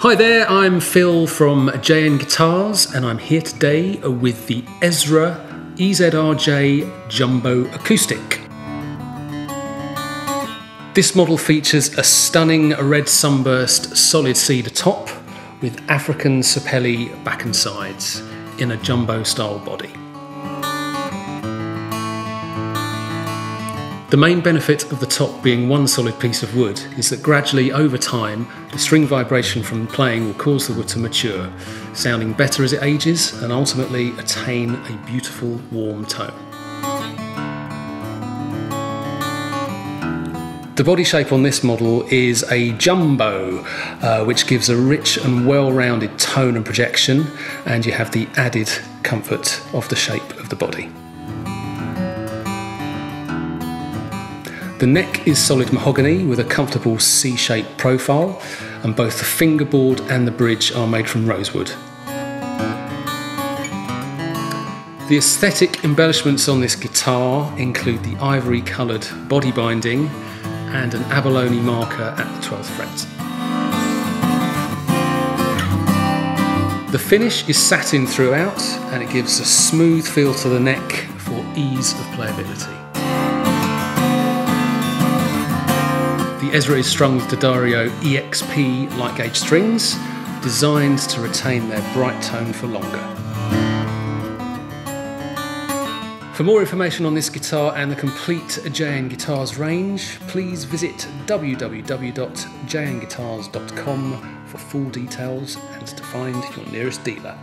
Hi there, I'm Phil from JN Guitars, and I'm here today with the Ezra EZRJ Jumbo Acoustic. This model features a stunning red sunburst solid cedar top with African sapelli back and sides in a jumbo style body. The main benefit of the top being one solid piece of wood is that gradually over time the string vibration from playing will cause the wood to mature, sounding better as it ages and ultimately attain a beautiful warm tone. The body shape on this model is a jumbo, uh, which gives a rich and well-rounded tone and projection, and you have the added comfort of the shape of the body. The neck is solid mahogany with a comfortable C-shaped profile and both the fingerboard and the bridge are made from rosewood. The aesthetic embellishments on this guitar include the ivory coloured body binding and an abalone marker at the 12th fret. The finish is satin throughout and it gives a smooth feel to the neck for ease of playability. The Ezra is strung with D'Addario EXP light gauge strings, designed to retain their bright tone for longer. For more information on this guitar and the complete JN Guitars range, please visit www.jnguitars.com for full details and to find your nearest dealer.